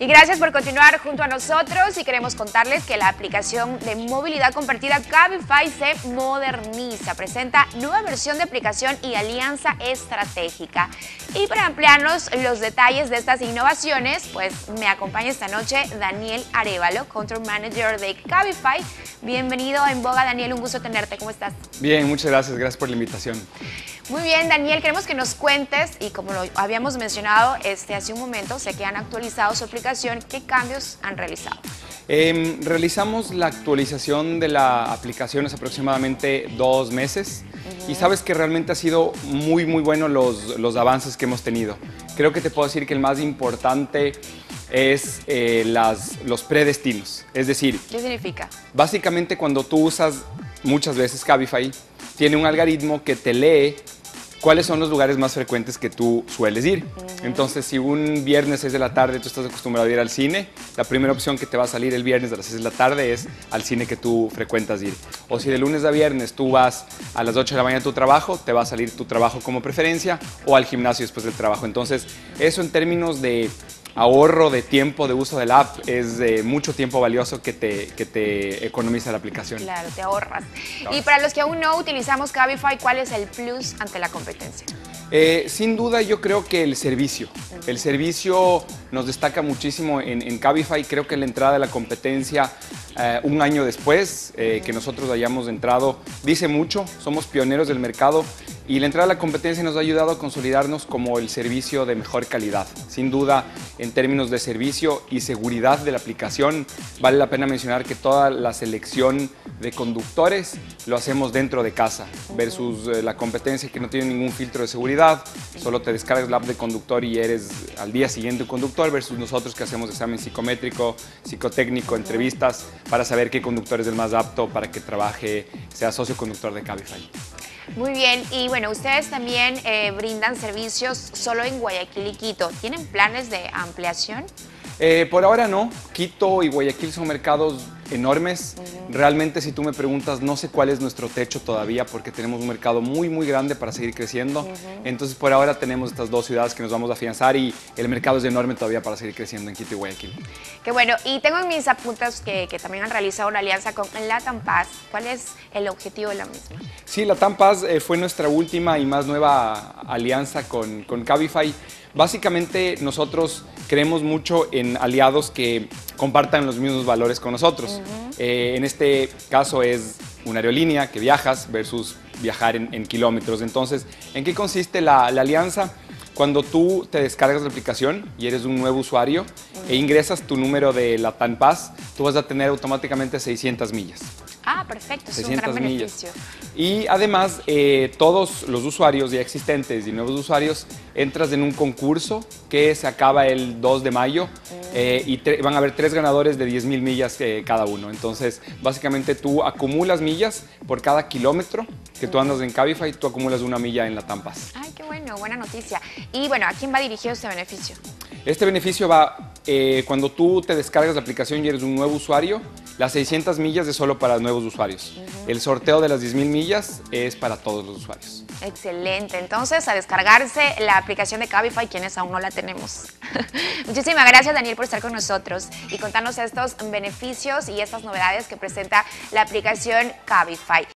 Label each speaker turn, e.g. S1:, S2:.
S1: Y gracias por continuar junto a nosotros y queremos contarles que la aplicación de movilidad compartida Cabify se moderniza, presenta nueva versión de aplicación y alianza estratégica. Y para ampliarnos los detalles de estas innovaciones, pues me acompaña esta noche Daniel Arevalo, Control Manager de Cabify. Bienvenido en Boga, Daniel, un gusto tenerte. ¿Cómo estás?
S2: Bien, muchas gracias, gracias por la invitación.
S1: Muy bien, Daniel, queremos que nos cuentes, y como lo habíamos mencionado este, hace un momento, sé que han actualizado su aplicación, ¿qué cambios han realizado?
S2: Em, realizamos la actualización de la aplicación hace aproximadamente dos meses y sabes que realmente ha sido muy, muy bueno los, los, avances que hemos tenido. Creo que te puedo decir que el más importante es eh, las, los predestinos, es decir...
S1: ¿Qué significa?
S2: Básicamente cuando tú usas muchas veces Cabify, tiene un algoritmo que te lee cuáles son los lugares más frecuentes que tú sueles ir. Entonces, si un viernes 6 de la tarde tú estás acostumbrado a ir al cine, la primera opción que te va a salir el viernes a las 6 de la tarde es al cine que tú frecuentas ir. O si de lunes a viernes tú vas a las 8 de la mañana a tu trabajo, te va a salir tu trabajo como preferencia o al gimnasio después del trabajo. Entonces, eso en términos de ahorro de tiempo de uso del app es de mucho tiempo valioso que te, que te economiza la aplicación.
S1: Claro, te ahorras. Y para los que aún no utilizamos Cabify, ¿cuál es el plus ante la competencia?
S2: Eh, sin duda yo creo que el servicio. El servicio nos destaca muchísimo en, en Cabify. Creo que la entrada de la competencia eh, un año después eh, que nosotros hayamos entrado dice mucho. Somos pioneros del mercado y la entrada a la competencia nos ha ayudado a consolidarnos como el servicio de mejor calidad. Sin duda, en términos de servicio y seguridad de la aplicación, vale la pena mencionar que toda la selección de conductores lo hacemos dentro de casa, versus eh, la competencia que no tiene ningún filtro de seguridad, solo te descargas la app de conductor y eres al día siguiente un conductor, versus nosotros que hacemos examen psicométrico, psicotécnico, entrevistas, para saber qué conductor es el más apto para que trabaje, sea socio conductor de Cabify.
S1: Muy bien, y bueno, ustedes también eh, brindan servicios solo en Guayaquil y Quito. ¿Tienen planes de ampliación?
S2: Eh, por ahora no. Quito y Guayaquil son mercados enormes. Realmente si tú me preguntas, no sé cuál es nuestro techo todavía porque tenemos un mercado muy, muy grande para seguir creciendo. Entonces por ahora tenemos estas dos ciudades que nos vamos a afianzar y el mercado es enorme todavía para seguir creciendo en Quito y Guayaquil.
S1: Qué bueno. Y tengo en mis apuntes que, que también han realizado una alianza con Latam Paz. ¿Cuál es el objetivo de la misma?
S2: Sí, Latam Paz eh, fue nuestra última y más nueva alianza con, con Cabify. Básicamente nosotros creemos mucho en aliados que compartan los mismos valores con nosotros. Eh, en este caso es una aerolínea que viajas versus viajar en, kilómetros. Entonces, ¿en qué consiste la, alianza? Cuando tú te descargas la aplicación y eres un nuevo usuario e ingresas tu número de la TANPAS, tú vas a tener automáticamente 600 millas.
S1: Ah, perfecto, es un gran beneficio.
S2: Y además, eh, todos los usuarios ya existentes y nuevos usuarios entras en un concurso que se acaba el 2 de mayo mm. eh, y van a haber tres ganadores de 10 mil millas eh, cada uno. Entonces, básicamente tú acumulas millas por cada kilómetro que tú andas en Cabify, tú acumulas una milla en la Tampas.
S1: Ay, qué bueno, buena noticia. Y bueno, ¿a quién va dirigido este beneficio?
S2: Este beneficio va cuando tú te descargas la aplicación y eres un nuevo usuario, las 600 millas es solo para nuevos usuarios. El sorteo de las 10.000 millas es para todos los usuarios.
S1: Excelente. Entonces, a descargarse la aplicación de Cabify, quienes aún no la tenemos. Muchísimas gracias, Daniel, por estar con nosotros y contarnos estos beneficios y estas novedades que presenta la aplicación Cabify.